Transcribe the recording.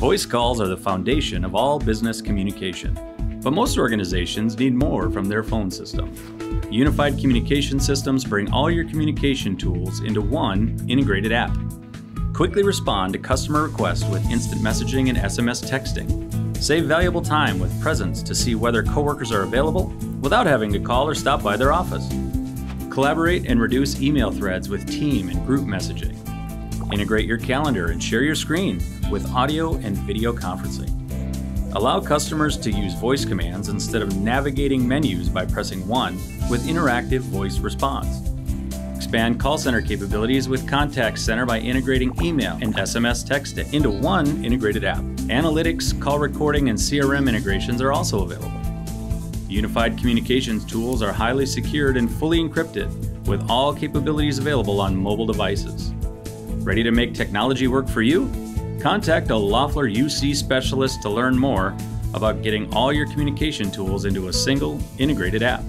Voice calls are the foundation of all business communication, but most organizations need more from their phone system. Unified communication systems bring all your communication tools into one integrated app. Quickly respond to customer requests with instant messaging and SMS texting. Save valuable time with presence to see whether coworkers are available without having to call or stop by their office. Collaborate and reduce email threads with team and group messaging. Integrate your calendar and share your screen with audio and video conferencing. Allow customers to use voice commands instead of navigating menus by pressing 1 with interactive voice response. Expand call center capabilities with Contact Center by integrating email and SMS texting into one integrated app. Analytics, call recording, and CRM integrations are also available. Unified communications tools are highly secured and fully encrypted, with all capabilities available on mobile devices. Ready to make technology work for you? Contact a Loffler UC specialist to learn more about getting all your communication tools into a single integrated app.